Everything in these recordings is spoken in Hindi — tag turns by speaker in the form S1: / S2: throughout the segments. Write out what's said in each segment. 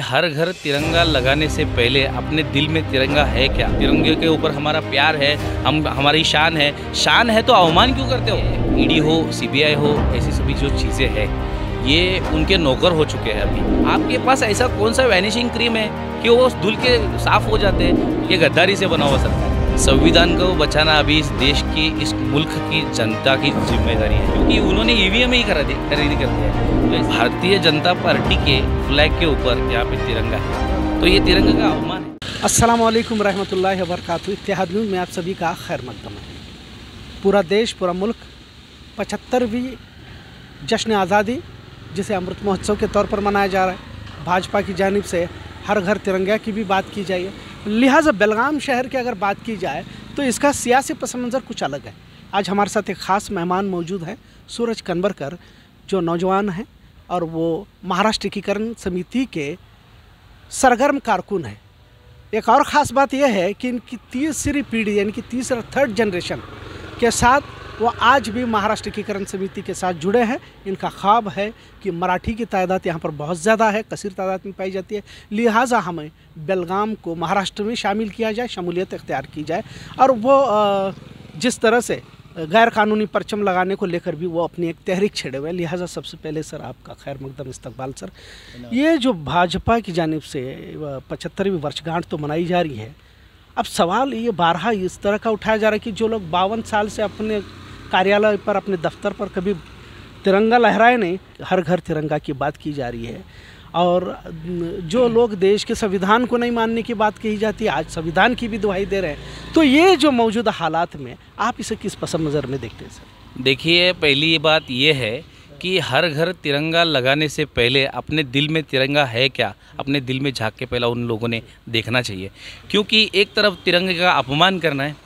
S1: हर घर तिरंगा लगाने से पहले अपने दिल में तिरंगा है क्या? तिरंगे के ऊपर हमारा प्यार है, हम, हमारी शान है। शान है तो अवमान क्यों करते हो? ईडी हो, सीबीआई हो, ऐसी सभी जो चीज़ें हैं, ये उनके नौकर हो चुके हैं अभी। आपके पास ऐसा कौन सा वैनिशिंग क्रीम है कि वो धुल के साफ़ हो जाते हैं, ये गद्दारी से बना हुआ सरकार संविधान को बचाना अभी इस देश की, इस मुल्क की जनता की ज़िम्मेदारी है, क्योंकि उन्होंने ईवीएम ही करा दी, खरीदी कर दिया है। भारतीय जनता पार्टी के फ्लैग के ऊपर यहाँ पे तिरंगा है। तो ये तिरंगा का अवमान है।
S2: अस्सलाम वालेकुम रहमतुल्लाहि व बरकातहू इत्तेहाद न्यूज़ में आप सभी का खैर मकदम है। पूरा देश, पूरा मुल्क, पचहत्तरवीं जश्न आज़ादी, जिसे अमृत महोत्सव के तौर पर मनाया जा रहा है, भाजपा की जानब से हर घर तिरंगा की भी बात की जाइए लिहाजा बेलगाम शहर की अगर बात की जाए तो इसका सियासी पस मंज़र कुछ अलग है। आज हमारे साथ एक ख़ास मेहमान मौजूद हैं, सूरज कन्वरकर, जो नौजवान हैं और वो महाराष्ट्र एकीकरण समिति के सरगर्म कारकुन हैं। एक और ख़ास बात यह है कि इनकी तीसरी पीढ़ी, यानी कि तीसरा थर्ड जनरेशन के साथ वो आज भी महाराष्ट्र एकीकरण समिति के साथ जुड़े हैं। इनका ख्वाब है कि मराठी की तादाद यहाँ पर बहुत ज़्यादा है, कसीर तादाद में पाई जाती है। लिहाजा हमें बेलगाम को महाराष्ट्र में शामिल किया जाए, शमूलियत इख्तियार की जाए और वो जिस तरह से गैर कानूनी परचम लगाने को लेकर भी वो अपनी एक तहरीक छेड़े हुए लिहाजा सबसे पहले सर आपका खैर मकदम इस्तकबाल सर। ये जो भाजपा की जानब से पचहत्तरवीं वर्षगांठ तो मनाई जा रही है। अब सवाल ये बारहा इस तरह का उठाया जा रहा है कि जो लोग बावन साल से अपने कार्यालय पर, अपने दफ्तर पर कभी तिरंगा लहराए नहीं। हर घर तिरंगा की बात की जा रही है। और जो लोग देश के संविधान को नहीं मानने की बात कही जाती है, आज संविधान की भी दुहाई दे रहे हैं। तो ये जो मौजूदा हालात में, आप इसे किस पसंद नज़र में देखते हैं, सर?
S1: देखिए, पहली बात ये है कि हर घर तिरंगा लगाने से पहले अपने दिल में तिरंगा है क्या? अपने दिल में झाँक के पहला उन लोगों ने देखना चाहिए। क्योंकि एक तरफ़ तिरंगे का अपमान करना है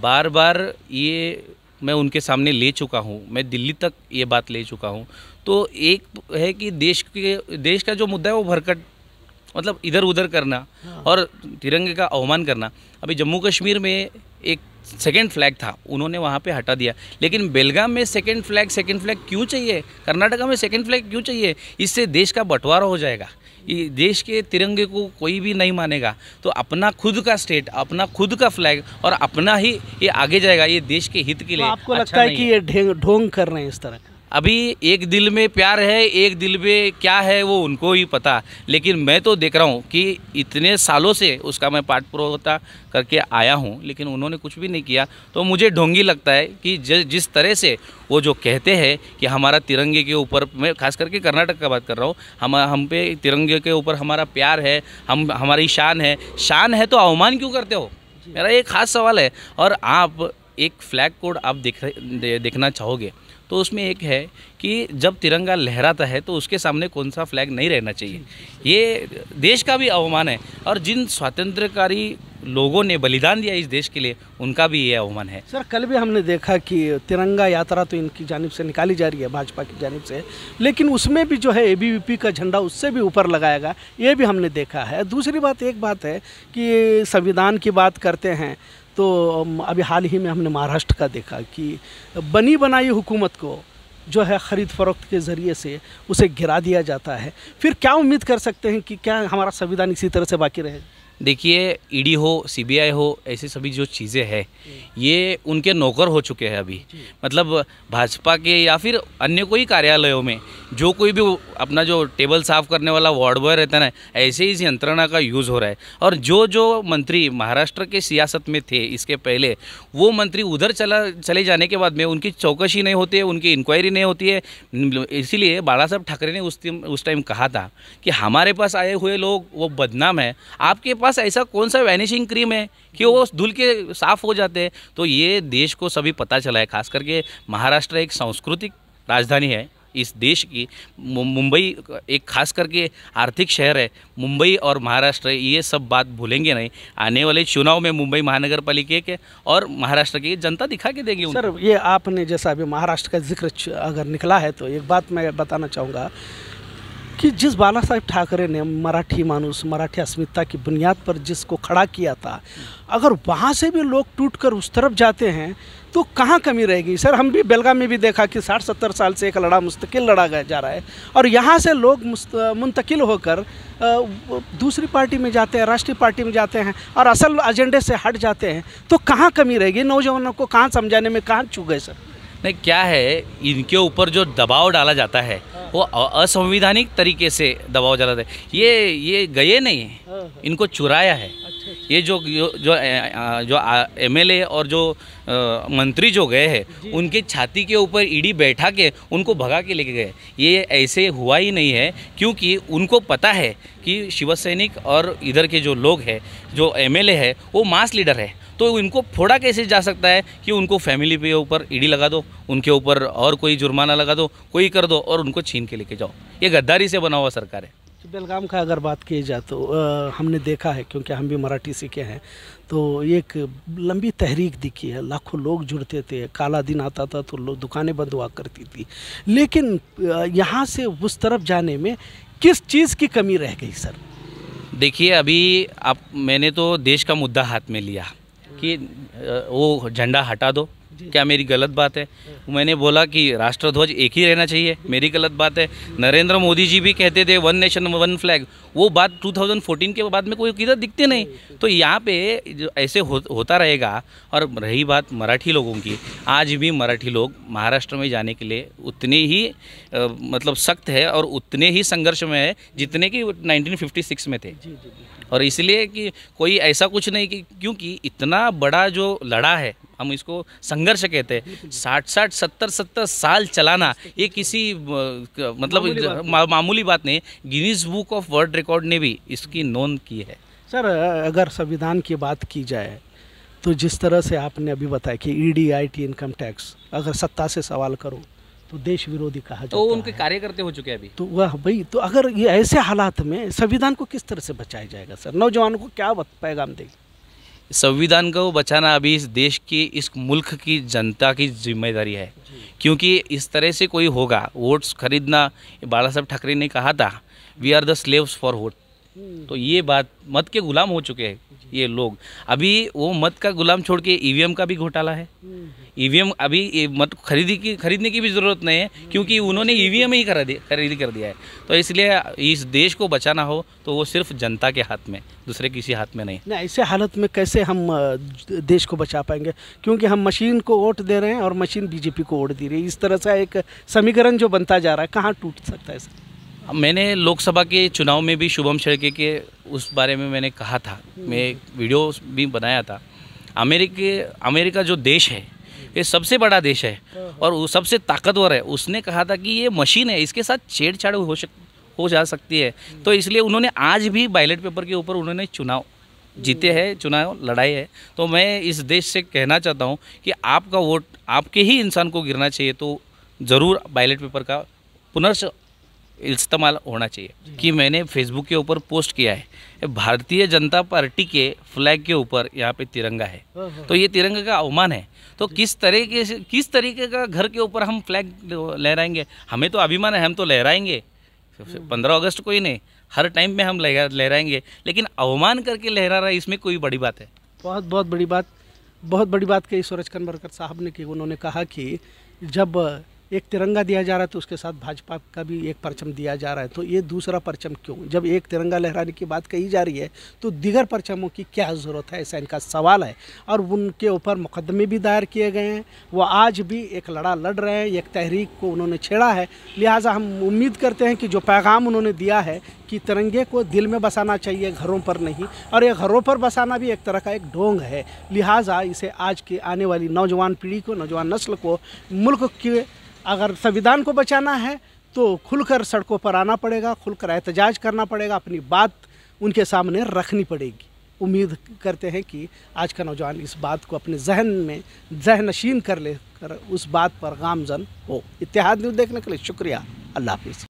S1: बार बार ये मैं उनके सामने ले चुका हूँ मैं दिल्ली तक ये बात ले चुका हूँ। तो एक है कि देश के देश का जो मुद्दा है वो भरकट मतलब इधर उधर करना हाँ। और तिरंगे का अवमान करना। अभी जम्मू कश्मीर में एक सेकेंड फ्लैग था उन्होंने वहाँ पे हटा दिया। लेकिन बेलगाम में सेकेंड फ्लैग सेकेंड फ्लैग क्यों चाहिए? कर्नाटका में सेकेंड फ्लैग क्यों चाहिए? इससे देश का बंटवारा हो जाएगा। देश के तिरंगे को कोई भी नहीं मानेगा। तो अपना खुद का स्टेट अपना खुद का फ्लैग और अपना ही ये आगे जाएगा ये देश के हित के लिए
S2: तो आपको अच्छा लगता है कि ये ढोंग कर रहे हैं इस तरह?
S1: अभी एक दिल में प्यार है एक दिल में क्या है वो उनको ही पता। लेकिन मैं तो देख रहा हूँ कि इतने सालों से उसका मैं पाठ पुरोता करके आया हूँ लेकिन उन्होंने कुछ भी नहीं किया। तो मुझे ढोंगी लगता है कि जिस तरह से वो जो कहते हैं कि हमारा तिरंगे के ऊपर मैं खास करके कर्नाटक का बात कर रहा हूँ हम हम पे तिरंगे के ऊपर हमारा प्यार है हम हमारी शान है। शान है तो अवमान क्यों करते हो? मेरा एक ख़ास सवाल है और आप एक फ्लैग कोड आप देख देखना चाहोगे तो उसमें एक है कि जब तिरंगा लहराता है तो उसके सामने कौन सा फ्लैग नहीं रहना चाहिए। ये देश का भी अवमान है और जिन स्वातंत्रकारी लोगों ने बलिदान दिया इस देश के लिए, उनका भी ये अवमान है।
S2: सर, कल भी हमने देखा कि तिरंगा यात्रा तो इनकी जानब से निकाली जा रही है, भाजपा की जानब से। लेकिन उसमें भी जो है एबीवीपी का झंडा उससे भी ऊपर लगाएगा ये भी हमने देखा है। दूसरी बात, एक बात है कि संविधान की बात करते हैं तो अभी हाल ही में हमने महाराष्ट्र का देखा कि बनी बनाई हुकूमत को जो है ख़रीद फ़रोख्त के ज़रिए से उसे गिरा दिया जाता है। फिर क्या उम्मीद कर सकते हैं कि क्या हमारा संविधान इसी तरह से बाकी रहे?
S1: देखिए ईडी हो सीबीआई हो ऐसी सभी जो चीज़ें हैं ये उनके नौकर हो चुके हैं अभी। मतलब भाजपा के या फिर अन्य कोई कार्यालयों में जो कोई भी अपना जो टेबल साफ़ करने वाला वार्ड बॉय रहता है ना, ऐसे ही इस यंत्रणा का यूज़ हो रहा है। और जो जो मंत्री महाराष्ट्र के सियासत में थे, इसके पहले, वो मंत्री उधर चला, चले जाने के बाद में उनकी चौकसी नहीं होती है, उनकी इंक्वायरी नहीं होती है। इसीलिए बाला साहब ठाकरे ने उस उस टाइम कहा था कि हमारे पास आए हुए लोग, वो बदनाम है। आपके पास ऐसा कौन सा वैनिशिंग क्रीम है कि वो धुल के साफ़ हो जाते हैं? तो ये देश को सभी पता चला है, खास करके महाराष्ट्र एक सांस्कृतिक राजधानी है। इस देश की मुंबई एक खास करके आर्थिक शहर है, मुंबई और महाराष्ट्र, ये सब बात भूलेंगे नहीं। आने वाले चुनाव में मुंबई महानगर पालिका के और महाराष्ट्र की जनता दिखा के देगी
S2: सर, ये आपने जैसा अभी महाराष्ट्र का ज़िक्र अगर निकला है तो एक बात मैं बताना चाहूँगा। कि जिस बाला साहेब ठाकरे ने मराठी मानुस, मराठी अस्मिता की बुनियाद पर जिसको खड़ा किया था, अगर वहाँ से भी लोग टूट कर उस तरफ़ जाते हैं तो कहाँ कमी रहेगी? सर, हम भी बेलगाम में भी देखा कि साठ सत्तर साल से एक लड़ा, मुस्तकिल लड़ा गया जा रहा है और यहाँ से लोग मुंतकिल होकर दूसरी पार्टी में जाते हैं, राष्ट्रीय पार्टी में जाते हैं और असल एजेंडे से हट जाते हैं तो कहाँ कमी रहेगी? नौजवानों को कहाँ समझाने में कहाँ चूक गए, सर?
S1: नहीं क्या है इनके ऊपर जो दबाव डाला जाता है वो असंवैधानिक तरीके से दबाव डाला जाता है। ये ये गए नहीं है। हाँ, हाँ। इनको चुराया है। अच्छा, अच्छा। ये जो जो जो, जो एमएलए और जो आ, मंत्री जो गए हैं उनके छाती के ऊपर ईडी बैठा के उनको भगा के लेके गए। ये ऐसे हुआ ही नहीं है क्योंकि उनको पता है कि शिवसैनिक और इधर के जो लोग हैं जो एमएलए है वो मास लीडर है। तो इनको फोड़ा कैसे जा सकता है कि उनको फैमिली पे ऊपर ईडी लगा दो उनके ऊपर और कोई जुर्माना लगा दो कोई कर दो और उनको छीन के लेके जाओ। ये गद्दारी से बना हुआ सरकार है।
S2: तो बेलगाम का अगर बात की जाए तो आ, हमने देखा है क्योंकि हम भी मराठी सीखे हैं तो एक लंबी तहरीक दिखी है। लाखों लोग जुड़ते थे काला दिन आता था तो लोग दुकानें बंद हुआ करती थी। लेकिन यहाँ से उस तरफ़ जाने में किस चीज़ की कमी रह गई सर?
S1: देखिए अभी आप मैंने तो देश का मुद्दा हाथ में लिया। कि वो झंडा हटा दो। क्या मेरी गलत बात है? मैंने बोला कि राष्ट्रध्वज एक ही रहना चाहिए। मेरी गलत बात है। नरेंद्र मोदी जी भी कहते थे वन नेशन वन फ्लैग वो बात 2014 के बाद में कोई किधर दिखते नहीं। तो यहाँ पे जो ऐसे हो, होता रहेगा और रही बात मराठी लोगों की आज भी मराठी लोग महाराष्ट्र में जाने के लिए उतने ही आ, मतलब सख्त है और उतने ही संघर्ष में है जितने कि 1956 में थे। और इसलिए कि कोई ऐसा कुछ नहीं कि क्योंकि इतना बड़ा जो लड़ा है हम इसको संघर्ष कहते हैं साठ साठ सत्तर सत्तर साल चलाना ये किसी मतलब मामूली, मामूली बात नहीं Guinness Book of World Record ने भी इसकी नोंद की है।
S2: सर अगर संविधान की बात की जाए तो जिस तरह से आपने अभी बताया कि E D I T income tax अगर सत्ता से सवाल करो तो देश विरोधी कहा जाता
S1: तो जाता उनके कार्यकर्ते हो चुके हैं अभी।
S2: तो वह भाई तो अगर ये ऐसे हालात में संविधान को किस तरह से बचाया जाएगा सर? नौजवानों को क्या पैगाम देगी?
S1: संविधान को बचाना अभी इस देश की इस मुल्क की जनता की ज़िम्मेदारी है। क्योंकि इस तरह से कोई होगा वोट्स खरीदना बाला साहब ठाकरे ने कहा था we are the slaves for vote तो ये बात मत के गुलाम हो चुके हैं ये लोग। अभी वो मत का गुलाम छोड़ के ईवीएम का भी घोटाला है। ईवीएम अभी मत खरीदी की खरीदने की भी ज़रूरत नहीं है क्योंकि उन्होंने ईवीएम ही करा दिया खरीदी कर दिया है। तो इसलिए इस देश को बचाना हो तो वो सिर्फ़ जनता के हाथ में दूसरे किसी हाथ में नहीं।
S2: नहीं ऐसे हालत में कैसे हम देश को बचा पाएँगे? क्योंकि हम मशीन को वोट दे रहे हैं और मशीन बीजेपी को वोट दे रही है। इस तरह से एक समीकरण जो बनता जा रहा है कहाँ टूट सकता है सर
S1: मैंने लोकसभा के चुनाव में भी शुभम शेड़के के उस बारे में मैंने कहा था। मैं वीडियो भी बनाया था। अमेरिके अमेरिका जो देश है ये सबसे बड़ा देश है और वो सबसे ताकतवर है। उसने कहा था कि ये मशीन है, इसके साथ छेड़छाड़ हो सक हो जा सकती है। तो इसलिए उन्होंने आज भी बैलेट पेपर के ऊपर उन्होंने चुनाव जीते हैं, चुनाव लड़ाई है। तो मैं इस देश से कहना चाहता हूँ कि आपका वोट आपके ही इंसान को गिरना चाहिए तो ज़रूर बैलेट पेपर का पुनर्श इस्तेमाल होना चाहिए। कि मैंने फेसबुक के ऊपर पोस्ट किया है। भारतीय जनता पार्टी के फ्लैग के ऊपर यहाँ पे तिरंगा है। हाँ, हाँ। तो ये तिरंगा का अवमान है। तो किस तरीके से किस तरीके का घर के ऊपर हम फ्लैग लहराएँगे? हमें तो अभिमान है हम तो लहराएँगे। पंद्रह अगस्त को ही नहीं हर टाइम में हम लहराएँगे। लेकिन अवमान करके लहरा रहा है इसमें कोई बड़ी बात है।
S2: बहुत बहुत बड़ी बात बहुत बड़ी बात कही सूरज कन्वरकर साहब ने की उन्होंने कहा कि जब एक तिरंगा दिया जा रहा है तो उसके साथ भाजपा का भी एक परचम दिया जा रहा है। तो ये दूसरा परचम क्यों? जब एक तिरंगा लहराने की बात कही जा रही है तो दिगर परचमों की क्या ज़रूरत है? ऐसा इनका सवाल है। और उनके ऊपर मुकदमे भी दायर किए गए हैं। वो आज भी एक लड़ा लड़ रहे हैं, एक तहरीक को उन्होंने छेड़ा है। लिहाजा हम उम्मीद करते हैं कि जो पैगाम उन्होंने दिया है कि तिरंगे को दिल में बसाना चाहिए, घरों पर नहीं, और ये घरों पर बसाना भी एक तरह का एक ढोंग है। लिहाजा इसे आज की आने वाली नौजवान पीढ़ी को, नौजवान नस्ल को, मुल्क के अगर संविधान को बचाना है तो खुलकर सड़कों पर आना पड़ेगा, खुलकर एहतजाज करना पड़ेगा, अपनी बात उनके सामने रखनी पड़ेगी। उम्मीद करते हैं कि आज का नौजवान इस बात को अपने जहन में जहन नशीन कर उस बात पर गामजन हो। इतिहाद न्यूज़ देखने के लिए शुक्रिया। अल्लाह हाफिज़।